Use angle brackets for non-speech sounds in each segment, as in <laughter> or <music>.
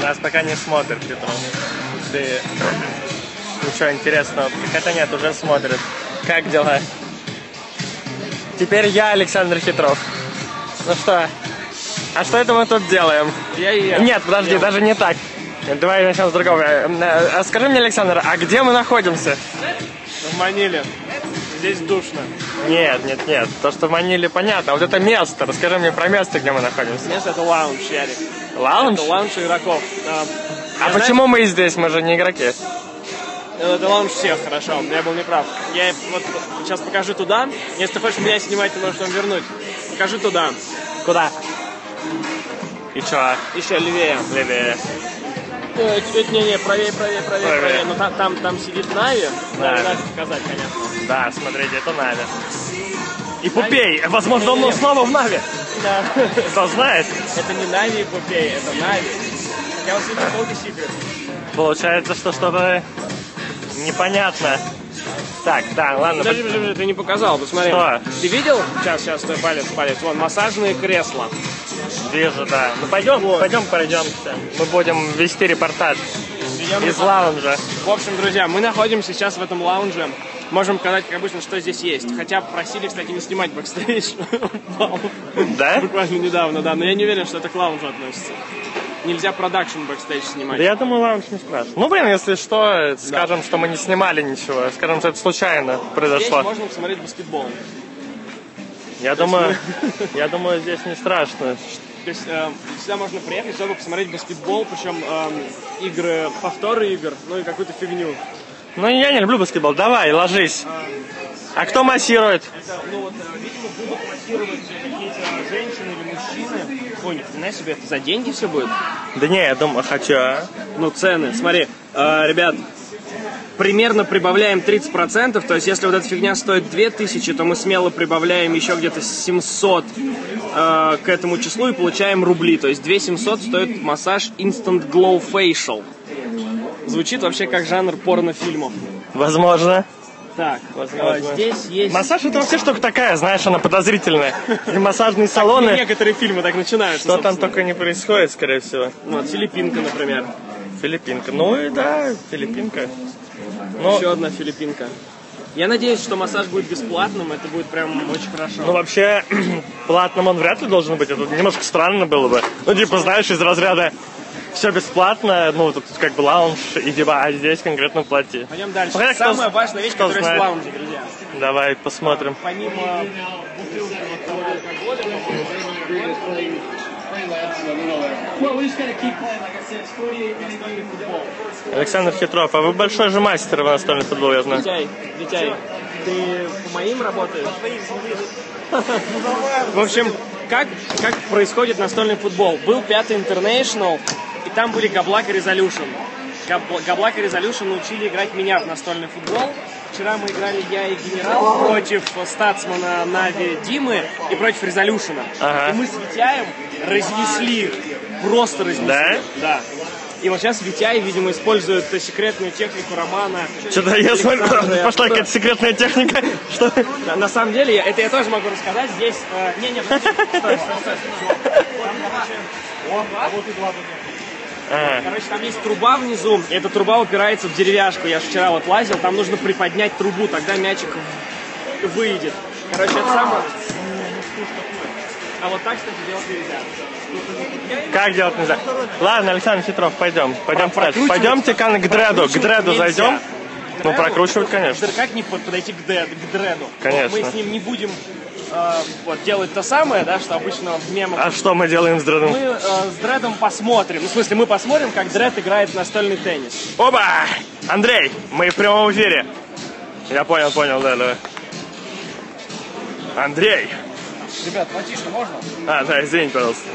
Нас пока не смотрят, Петров. Ты ничего интересного. Хотя нет, уже смотрят. Как дела? Теперь я, Александр Хитров. Ну что? А что это мы тут делаем? Я и я. Нет, подожди, Я. даже не так. Давай начнем с другого. Э, э, а Скажи мне, Александр, а где мы находимся? В Маниле. Здесь душно. Нет, нет, нет. То, что в Маниле, понятно. А вот это место. Расскажи мне про место, где мы находимся. Место это лаунж, Ярик. Лаунж? Это лаунж игроков. А, А почему мы здесь? Мы же не игроки. знаю, Это лаунж всех, хорошо. Я был неправ. Я вот сейчас покажу туда. Если ты хочешь меня снимать, ты можешь там вернуть. Покажу туда. Куда? И чё? Еще левее. Левее. Э, чуть- Не, не, правее, правее, правее, Правее. правее. Но там, там, там сидит Нави. Нави надо показать, конечно. Да, смотрите, это Нави. И Пупей. Возможно, он снова в Нави. Да. Кто знает? Это не Нави и Пупей, это Нави. Я вот видел только секрет. Получается, что что-то непонятно. Так, да, ладно. Подожди, подожди, ты не показал, посмотри. Что? Ты видел? Сейчас, сейчас, стой, палец, палец. Вон, массажные кресла. Вижу, да. Ну пойдем, пойдем пройдемся. Мы будем вести репортаж Идем из лаунжа. В общем, друзья, мы находимся сейчас в этом лаунже. Можем показать, как обычно, что здесь есть. Хотя просили, кстати, не снимать бэкстейдж. <laughs> Да? Буквально недавно, да. Но я не уверен, что это к лаунжу относится. Нельзя продакшн бэкстейдж снимать. Да я думаю, лаунж не страшно. Ну, блин, если что, скажем, что мы не снимали ничего. Скажем, что это случайно Здесь произошло. можно посмотреть баскетбол. Я думаю, <laughs> я думаю, здесь не страшно. То есть э, сюда можно приехать, чтобы посмотреть баскетбол, причем эм, игры, повторы игр, ну и какую-то фигню. Ну, я не люблю баскетбол. Давай, ложись. А кто массирует? Это, ну вот, э, видимо, будут массировать какие-то женщины или мужчины. Ой, ни хрена себе, это за деньги все будет? Да не, я думаю, хотя... Ну, цены, смотри, э, ребят, примерно прибавляем 30%, то есть если вот эта фигня стоит 2000, то мы смело прибавляем еще где-то 700 э, к этому числу и получаем рубли, то есть 2700 стоит массаж Instant Glow Facial. Звучит вообще как жанр порнофильмов. Возможно. Так, Возможно. здесь есть... Массаж это вообще штука такая, знаешь, она подозрительная. И массажные И салоны, некоторые фильмы так начинаются. что там собственно. только не происходит, скорее всего. Ну, Вот, Филиппинка, например. Филиппинка. Ну и да, Филиппинка. Ну, Еще одна филиппинка. Я надеюсь, что массаж будет бесплатным, это будет прям очень хорошо. ну вообще, <clears throat> платным он вряд ли должен быть. Это немножко странно было бы. Ну, типа, знаешь, из разряда все бесплатно, ну, тут как бы лаунж, и типа, а здесь конкретно плати. Пойдем дальше. Ну, хотя кто Самая з- важная вещь, кто которая есть знает. в лаунже, друзья. Давай посмотрим. Помимо бутылки алкоголя, Well, we just got to keep playing. Like I said, it's 48 minutes of football. Александр Хитров, а вы большой же мастер в настольный футбол, я знаю. Витяй, Витяй, ты по моим работаешь? В общем, как, как происходит настольный футбол? Был пятый интернешнл, и там были Габлак и Резолюшн. Габлак и Резолюшн научили играть меня в настольный футбол. Вчера мы играли я и Генерал против статсмана Нави Димы и против Резолюшена. Ага. И мы с Витяем разнесли их. Просто разнесли. Да? Да. И вот сейчас Витяй, видимо, использует секретную технику Романа. Что-то я смотрю, <laughs> пошла какая-то секретная техника. <laughs> Что? На, на самом деле, это я тоже могу рассказать. Здесь... э, не, не, <laughs> стой, стой, стой. Там, короче, о, а вот и два А, Короче, там есть труба внизу, и эта труба упирается в деревяшку. Я же вчера вот лазил, там нужно приподнять трубу, тогда мячик выйдет. Короче, это самое... А вот так, кстати, делать нельзя. как делать нельзя? Ладно, Александр Хитров, пойдем. Пойдем прокручивать- Пойдемте к дреду. К дреду нельзя. зайдем. Ну, прокручивать, конечно. Да Как не под- подойти к, дед- к дреду? Конечно. Мы с ним не будем э, вот, делать то самое, да, что обычно в мемах А что мы делаем с дредом? Мы э, с Дредом посмотрим. Ну, в смысле, мы посмотрим, как Дред играет в настольный теннис. Оба! Андрей, мы в прямом эфире. Я понял, понял, да, давай. Андрей! Ребят, потише можно? А, да, извини, пожалуйста.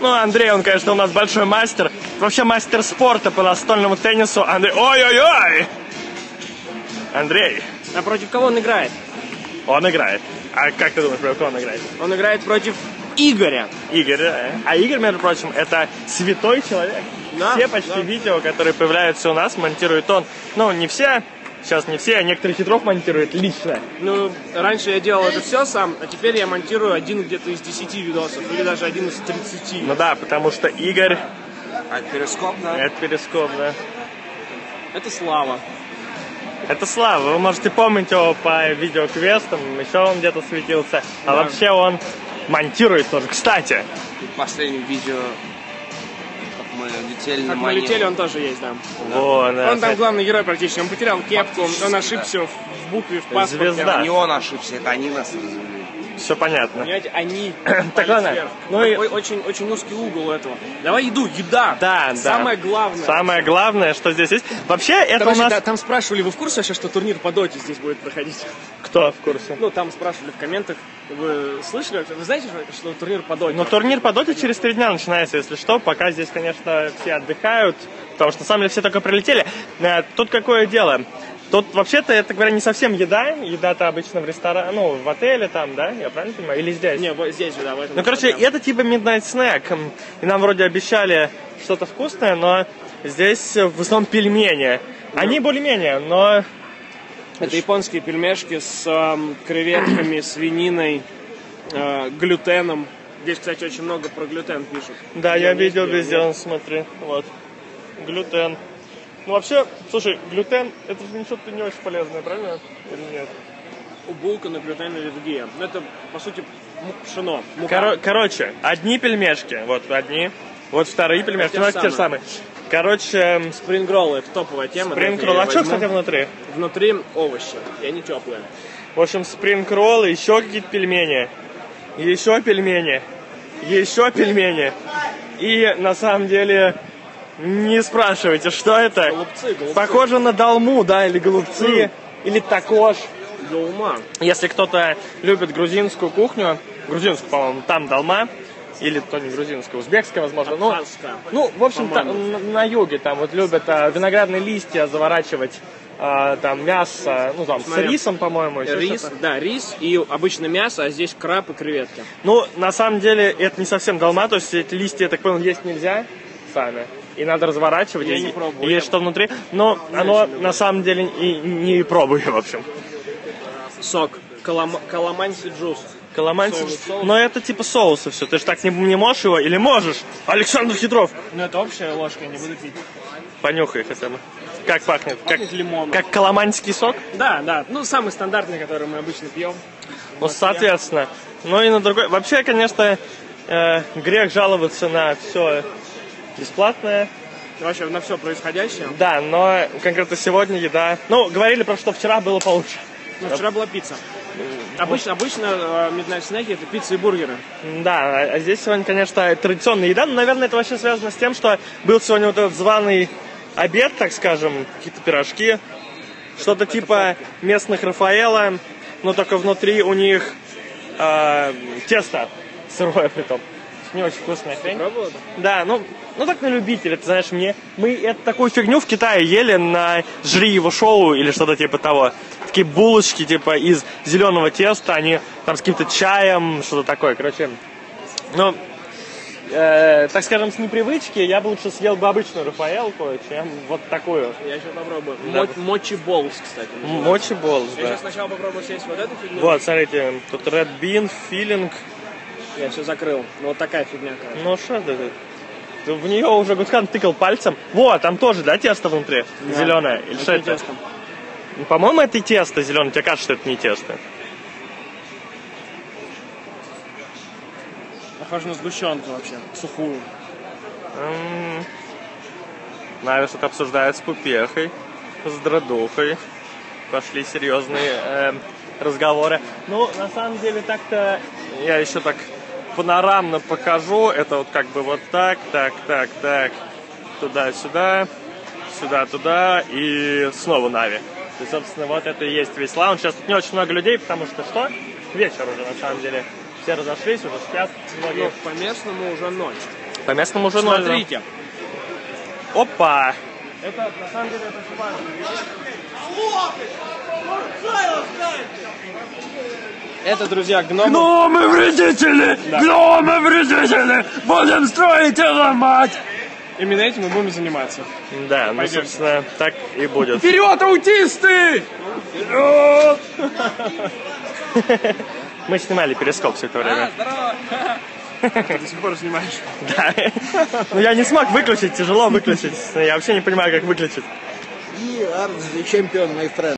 Ну, Андрей, он, конечно, у нас большой мастер. Вообще мастер спорта по настольному теннису. Андрей... Ой-ой-ой! Андрей, А против кого он играет? он играет. А как ты думаешь, про кого он играет? Он играет против Игоря. Игорь. э, А Игорь, между прочим, это святой человек. Да, все почти да. видео, которые появляются у нас, монтирует он. Ну, не все, сейчас не все, а некоторых хитров монтирует лично. Ну, раньше я делал это все сам, а теперь я монтирую один где-то из 10 видосов, или даже один из 30. Ну да, потому что Игорь, А перископ, да? это перископ, да. Это слава. Это Слава, вы можете помнить его по видеоквестам, еще он где-то светился. А вообще он монтирует тоже. Кстати, В последнем видео, как мы летели на Как мы Мане. летели, он тоже есть, да. вот, да, Он там главный герой практически. Он потерял кепку, он ошибся в букве в паспорте. Звезда. Не он ошибся, это они нас развели. Все понятно. Понимаете, они <clears throat> Так ладно. Ну и- очень, очень узкий угол у этого. Давай еду, еда. Да, да. Самое главное. Самое главное, что здесь есть. Вообще, это Подожди, у нас... да, там спрашивали, вы в курсе вообще, что турнир по доте здесь будет проходить? Кто в курсе? Ну, там спрашивали в комментах. Вы слышали вообще? Вы знаете, что турнир по доте? Но турнир по доте через три дня начинается, если что. Пока здесь, конечно, все отдыхают, потому что, на самом деле, все только прилетели. Э, Тут какое дело? Тут, вообще-то, это, говоря, не совсем еда. Еда-то обычно в ресторане, ну, в отеле там, да? Я правильно понимаю? Или здесь? Не, вот здесь же, да, в этом. Ну, короче, это типа midnight snack. И нам вроде обещали что-то вкусное, но здесь э, в основном пельмени. Они более-менее, но Это японские пельмешки с эм, креветками, свининой, э, глютеном. Здесь, кстати, очень много про глютен пишут. Да, я Где видел везде, он, смотри, вот. Глютен. Ну, вообще, слушай, глютен, это же ничего не очень полезное, правильно? Или нет? Булка на глютен аллергия. Ну, это, по сути, пшено. Мука. Коро- короче, одни пельмешки, вот одни, вот вторые пельмешки, те ну, те же самые. Короче, Спрингроллы это топовая тема. спринг-ролл. давайте А что, кстати, внутри? Внутри овощи, и они теплые. В общем, спринг-ролл, еще какие-то пельмени, еще пельмени, еще пельмени. И, на самом деле, не спрашивайте, что это. Голубцы, голубцы. Похоже на долму, да, или голубцы, или також. Для ума. Если кто-то любит грузинскую кухню, грузинскую, по-моему, там долма, или то не грузинская, узбекская, возможно. Ну, ну в общем, та- на, на юге там вот любят а, виноградные листья заворачивать, а, там мясо, ну там Смотри. с рисом, по-моему, Рис, что-то. да, рис и обычно мясо, а здесь краб и креветки. Ну, на самом деле, это не совсем долма, то есть эти листья, я так понял, есть нельзя сами. И надо разворачивать. Я и- не пробовал. и есть что внутри. Но оно на самом деле и не пробую, в общем. Сок. Калам... Каламанси джус. Каламанси. Соус. Но это типа соуса все. Ты же так не, не можешь его или можешь? Александр Хитров. Ну, это общая ложка, я не буду пить. Понюхай хотя бы. Как пахнет? Как, Пахнет лимоном. как каламанский сок? Да, да. Ну, самый стандартный, который мы обычно пьем. Ну, соответственно. Ну и на другой. Вообще, конечно, э, грех жаловаться на все бесплатное. Вообще на все происходящее. Да, но конкретно сегодня еда. Ну, говорили про что вчера было получше. Ну, вчера была пицца. Обычно, обычно midnight снеки это пицца и бургеры. Да, а здесь сегодня, конечно, традиционная еда, но, наверное, это вообще связано с тем, что был сегодня вот этот званый обед, так скажем, какие-то пирожки, что-то типа местных Рафаэла, но только внутри у них э, тесто сырое при том. Не очень вкусная хрень. Пробовала? Да, ну, ну так на любителя, ты знаешь, мне... Мы эту такую фигню в Китае ели на жри его шоу или что-то типа того. Такие булочки типа из зеленого теста, они там с каким-то чаем, что-то такое, короче. Ну, э, так скажем, с непривычки я бы лучше съел бы обычную Рафаэлку, чем вот такую. Я сейчас попробую. Да. Мо- Мочи болс, кстати. Мочи болс, Я да. сейчас сначала попробую съесть вот эту фигню. Вот, смотрите, тут Red Bean, филинг. Я все закрыл. Ну, вот такая фигня, короче. Ну что это? Ты В нее уже Гудхан тыкал пальцем. Вот, там тоже, да, тесто внутри? Зеленое. Или что это? тесто. Ну, По-моему, это и тесто зеленое. Тебе кажется, что это не тесто. Похоже на сгущенку вообще. Сухую. Наверное, что-то обсуждают с Пупехой, с Драдухой. Пошли серьезные э, разговоры. Ну, на самом деле, так-то я еще так панорамно покажу. Это вот как бы вот так, так, так, так. Туда-сюда, сюда-туда и снова Нави. И, собственно, вот это и есть весь лаунж. Сейчас тут не очень много людей, потому что что? Вечер уже, на самом деле. Все разошлись, уже спят многие. Ну, по местному уже ночь. По местному уже ноль, да. Смотрите. Опа! Это, на самом деле, это важно. Это, друзья, гномы. Гномы вредители! Гномы вредители! Будем строить и ломать! Именно этим мы будем заниматься. Да, ну, собственно, так и будет. Вперед, аутисты! <laughs> Мы снимали перископ все это время. Ты до сих пор снимаешь. <laughs> Да. Ну я не смог выключить, тяжело выключить. Я вообще не понимаю, как выключить. You are the champion, my friend.